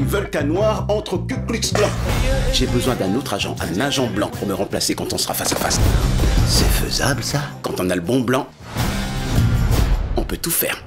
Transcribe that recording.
Ils veulent qu'un noir entre au Ku Klux J'ai besoin d'un autre agent, un agent blanc, pour me remplacer quand on sera face à face. C'est faisable ça? Quand on a le bon blanc, on peut tout faire.